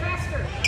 Faster.